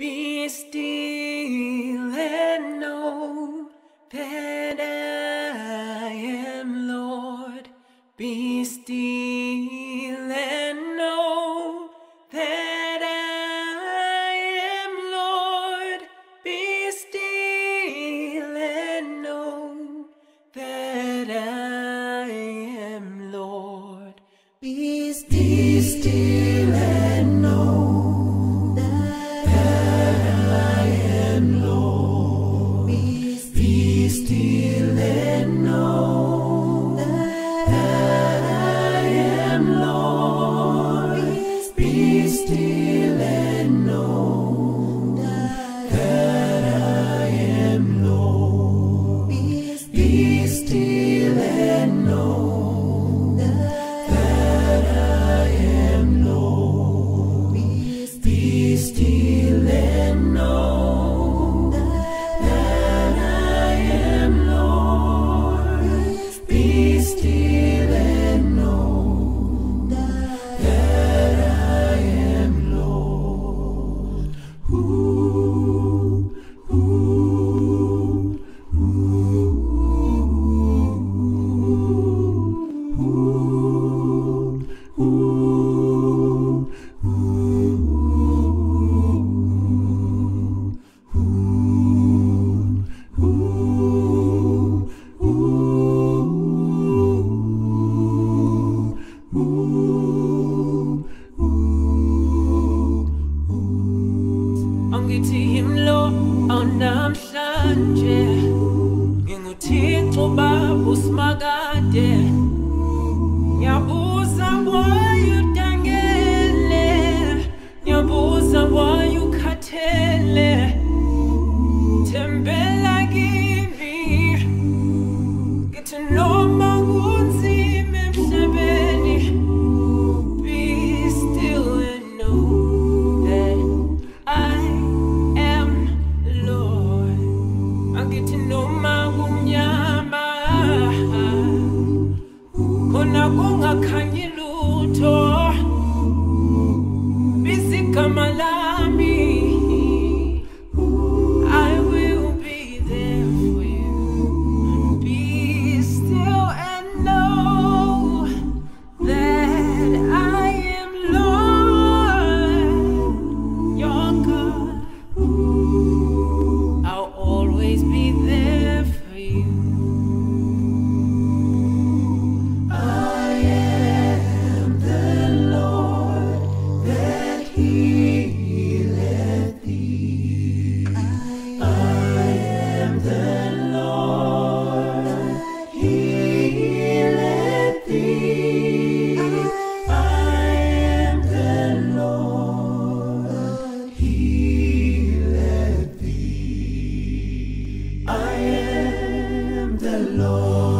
Be still and know that I am Lord. Be still. namhlanje nginguthixo baba usimakade. Lord.